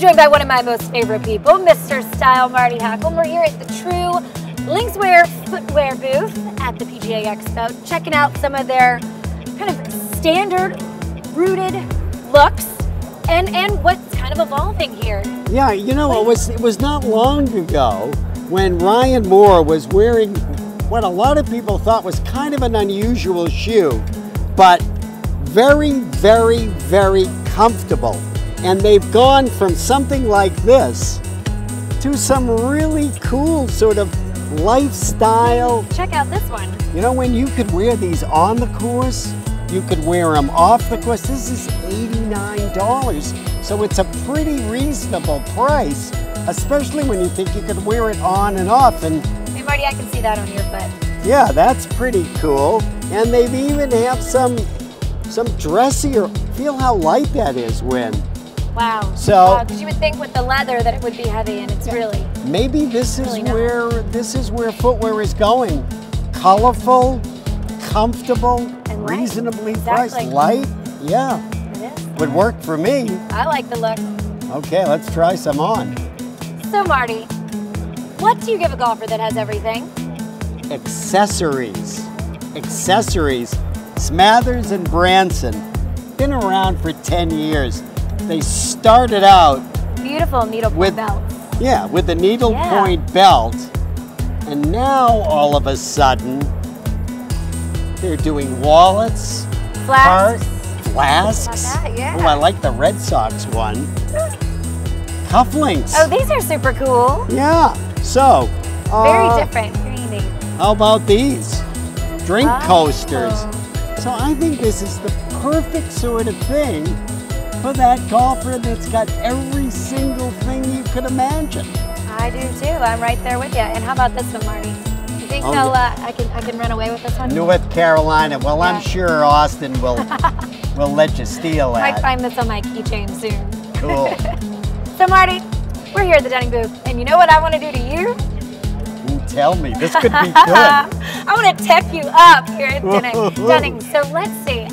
joined by one of my most favorite people, Mr. Style Marty Hackel. We're here at the True Linkswear Footwear booth at the PGA Expo, checking out some of their kind of standard rooted looks and, and what's kind of evolving here. Yeah, you know, it was it was not long ago when Ryan Moore was wearing what a lot of people thought was kind of an unusual shoe, but very, very, very comfortable. And they've gone from something like this to some really cool sort of lifestyle. Check out this one. You know, when you could wear these on the course, you could wear them off the course. This is $89. So it's a pretty reasonable price, especially when you think you could wear it on and off. And Hey Marty, I can see that on your foot. yeah, that's pretty cool. And they've even have some some dressier. Feel how light that is, Win. Wow. So- because you would think with the leather that it would be heavy, and it's really. Maybe this is Really not. where this is where footwear is going. Colorful, comfortable, And light. reasonably Exactly. priced. Light, yeah, would work for me. I like the look. Okay, let's try some on. So Marty, what do you give a golfer that has everything? Accessories. Accessories. Smathers and Branson. Been around for 10 years. They started out, Beautiful needlepoint With- belt. yeah, with the needlepoint Yeah. point belt. And now all of a sudden, they're doing wallets, Flasks. flasks. That? Yeah. Oh, I like the Red Sox one. Cufflinks. Oh, these are super cool. yeah. So, Very uh, different. Very unique. How about these? Drink Oh. coasters. So I think this is the perfect sort of thing for that golfer that's got every single thing you could imagine. I do too. I'm right there with you. And how about this one, Marty? You think Oh, they'll? Uh, I can. I can run away with this one. North Carolina. Well, Yeah. I'm sure Austin will will let you steal Might that. find this on my keychain soon. Cool. So Marty, we're here at the Dunning booth, and you know what I want to do to you? Ooh, tell me, this could be good. I want to tech you up here at Dunning. Dunning. So let's see.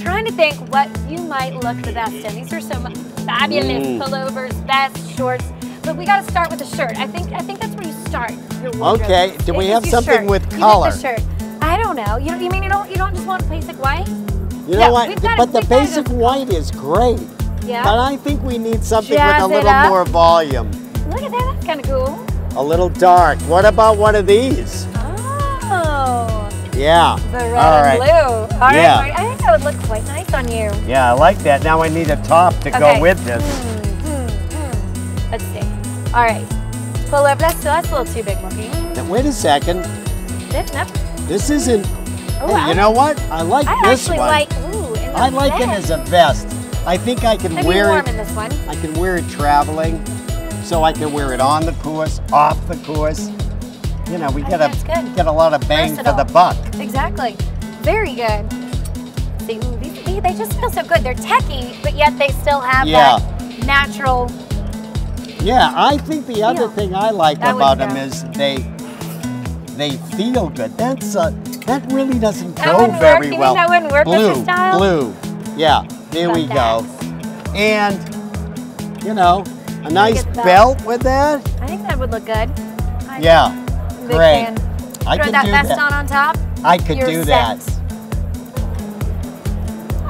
Trying to think what you might look the best in. These are some fabulous Mm. pullovers, vests, shorts. But we got to start with a shirt. I think I think that's where you start your wardrobe. Okay, do we have something shirt. with You color? the shirt. I don't know. You, you mean you don't you don't just want basic white? You know Yeah, what? we've got but the we've got it basic white is great. Yeah. But I think we need something Jazz with a little more volume. Look at that. That's kind of cool. A little dark. What about one of these? Oh, Yeah. the red All and right. blue. All right, Yeah. Marty. I think that would look quite nice on you. Yeah, I like that. Now I need a top to Okay. go with this. Hmm, hmm, hmm. Let's see. All right. Pull over. That's, that's a little too big looking. Now, wait a second. This, no. This isn't. Oh, hey, I- you know what? I like I this actually one. like, ooh, in the I like it as a vest. I think I can Maybe wear warm it. in this one. I can wear it traveling, so I can wear it on the course, off the course. You know, we I get a get a lot of bang for the buck. Exactly. Very good. See, they, they just feel so good. They're techy, but yet they still have Yeah. that natural. Yeah, I think the other Feel. thing I like That about them is they they feel good. That's a, that really doesn't That go very well. that wouldn't work with blue, blue. Yeah, there we go. And you know, a nice belt with that. I think that would look good. I- Yeah, great. fan. I Throw could that do vest that. on on top. I could You're do set. that.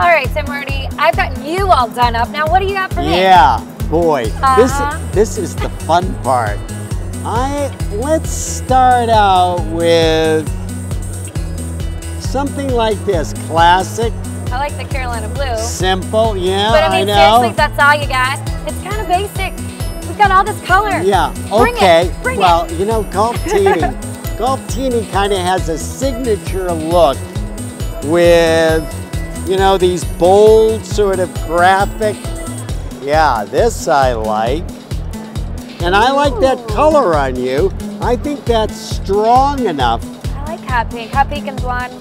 All right, so Marty, I've got you all done up. Now, what do you got for me? Yeah, boy, Uh-huh. this this is the fun part. I let's start out with something like this, classic, I like the Carolina blue. simple. Yeah, But I mean, know. seriously, that's all you got. It's kind of basic. We've got all this color. Yeah, Bring it, okay. bring it. well, you know, Golf Teeny, Golftini kind of has a signature look with, you know, these bold sort of graphic. Yeah, this I like. And I like that color on you. I think that's strong enough. I like hot pink. Hot pink and blonde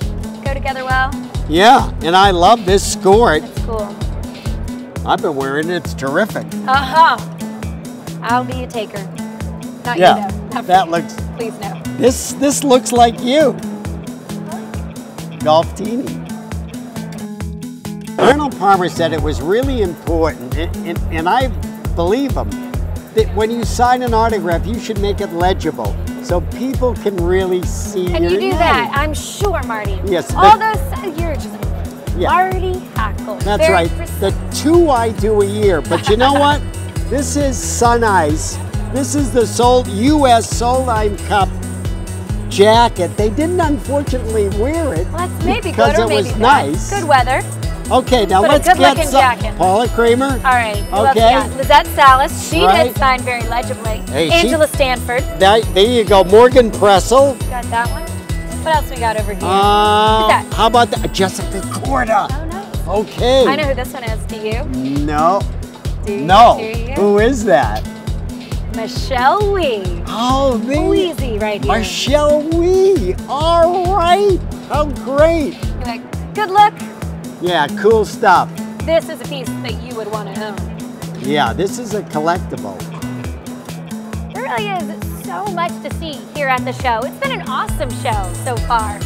go together well. Yeah, and I love this skirt. It's cool. I've been wearing it. It's terrific. Uh huh. I'll be a taker. Not Yeah, you though. Not that you. looks, Please no. this, this looks like you. Golftini. Arnold Palmer said it was really important, and, and, and I believe him, That when you sign an autograph, you should make it legible so people can really see And your you do name. that, I'm sure, Marty. Yes, All the- those, you're just Yeah. Marty Hackel. That's Very right. The two I do a year. But you know what? this is Sunice. This is the Sol U.S. Solheim Cup jacket. They didn't unfortunately wear it Let's maybe because good or it was nice. Good weather. Okay, now let's good get looking some. jacket. Paula Creamer. All right. Who else we Okay. Lizette Salas. She Right. did sign very legibly. Hey, she- Angela Stanford. That, there you go. Morgan Pressel. Got that one. What else we got over here? Uh, that? how about that? Jessica Korda. oh, no. Okay. I know who this one is. Do you? No. Do you? No. Do you? Who is that? Michelle Wie. Oh, the Wheezy right here. Michelle Wie. All right. How great. Good look. Yeah, cool stuff. This is a piece that you would want to own. Yeah, this is a collectible. There really is so much to see here at the show. It's been an awesome show so far.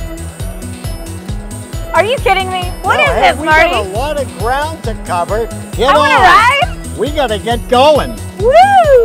Are you kidding me? What is hey, this, we Marty? got a lot of ground to cover. Get I want to on. ride. We got to get going. Woo!